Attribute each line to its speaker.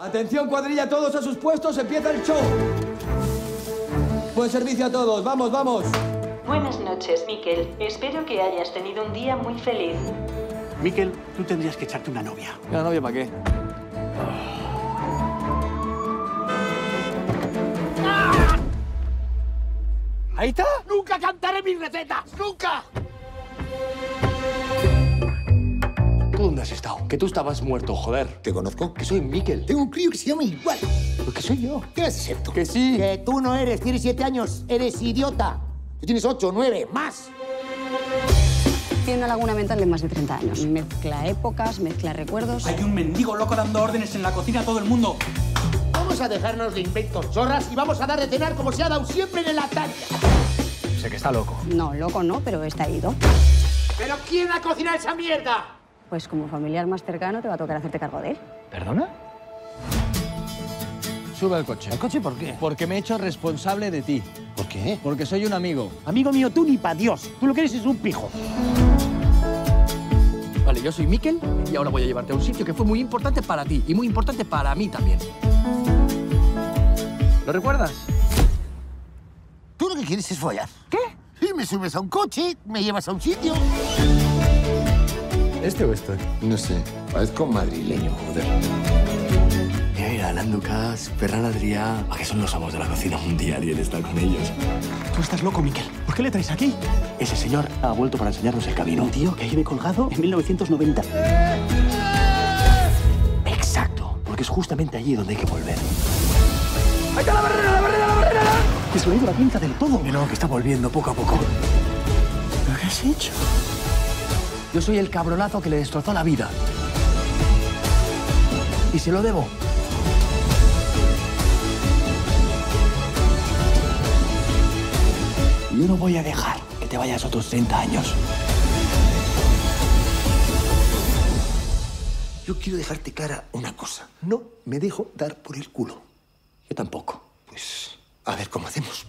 Speaker 1: Atención, cuadrilla, todos a sus puestos, empieza el show. Buen servicio a todos, vamos, vamos.
Speaker 2: Buenas noches, Miquel. Espero que hayas tenido un día muy feliz.
Speaker 3: Miquel, tú tendrías que echarte una novia.
Speaker 1: ¿La novia para qué?
Speaker 3: ¿Ahí está? ¡Nunca cantaré mis recetas! ¡Nunca!
Speaker 4: ¿Tú dónde has estado? Que tú estabas muerto, joder.
Speaker 5: ¿Te conozco?
Speaker 4: Que soy Miquel.
Speaker 5: Tengo un crío que se llama igual.
Speaker 4: Pues que soy yo.
Speaker 5: ¿Qué es esto?
Speaker 1: Que sí.
Speaker 5: Que tú no eres, tienes siete años, eres idiota. Tú tienes ocho, nueve, más.
Speaker 6: Tiene una laguna mental de más de 30 años. Mezcla épocas, mezcla recuerdos.
Speaker 3: Hay un mendigo loco dando órdenes en la cocina a todo el mundo.
Speaker 5: Vamos a dejarnos de inventos chorras y vamos a dar de cenar como se ha dado siempre en el altar.
Speaker 4: Sé que está loco.
Speaker 6: No, loco no, pero está ido.
Speaker 5: ¿Pero quién ha cocinado esa mierda?
Speaker 6: Pues como familiar más cercano te va a tocar hacerte cargo de él.
Speaker 4: ¿Perdona?
Speaker 1: Sube al coche.
Speaker 4: ¿El coche por qué?
Speaker 1: Porque me he hecho responsable de ti.
Speaker 4: ¿Por qué?
Speaker 1: Porque soy un amigo.
Speaker 3: Amigo mío, tú ni pa' Dios. Tú lo que eres es un pijo.
Speaker 4: Vale, yo soy Miquel y ahora voy a llevarte a un sitio que fue muy importante para ti y muy importante para mí también. ¿Lo recuerdas?
Speaker 5: Tú lo que quieres es follar.
Speaker 4: ¿Qué?
Speaker 5: Y me subes a un coche, me llevas a un sitio.
Speaker 1: ¿Este o este?
Speaker 5: No sé, parezco madrileño, joder.
Speaker 4: Mira, Alan Lucas, Ferran Adrià, ¿a qué son los amos de la cocina mundial y él está con ellos?
Speaker 3: Tú estás loco, Miquel. ¿Por qué le traes aquí?
Speaker 4: Ese señor ha vuelto para enseñarnos el camino.
Speaker 3: Un tío que vive colgado en 1990.
Speaker 4: Exacto, porque es justamente allí donde hay que volver.
Speaker 3: Que se le ha ido la pinza del todo.
Speaker 4: No, que está volviendo poco a poco.
Speaker 3: ¿Pero qué has hecho?
Speaker 4: Yo soy el cabronazo que le destrozó la vida. Y se lo debo. Yo no voy a dejar que te vayas otros 30 años.
Speaker 5: Yo quiero dejarte clara una cosa.
Speaker 4: No me dejo dar por el culo.
Speaker 5: Yo tampoco. Pues, a ver cómo hacemos.